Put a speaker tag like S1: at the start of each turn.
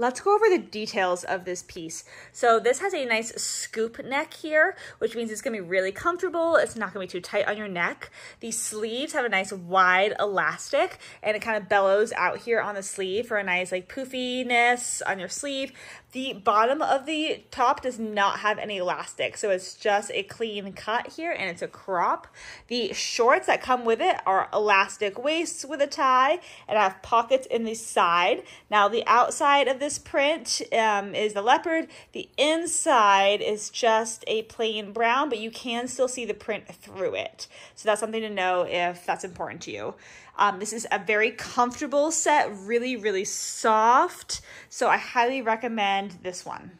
S1: let's go over the details of this piece. So this has a nice scoop neck here, which means it's gonna be really comfortable. It's not gonna be too tight on your neck. The sleeves have a nice wide elastic and it kind of bellows out here on the sleeve for a nice like poofiness on your sleeve. The bottom of the top does not have any elastic, so it's just a clean cut here and it's a crop. The shorts that come with it are elastic waists with a tie and have pockets in the side. Now the outside of this print um, is the leopard. The inside is just a plain brown, but you can still see the print through it. So that's something to know if that's important to you. Um, this is a very comfortable set, really, really soft. So I highly recommend this one.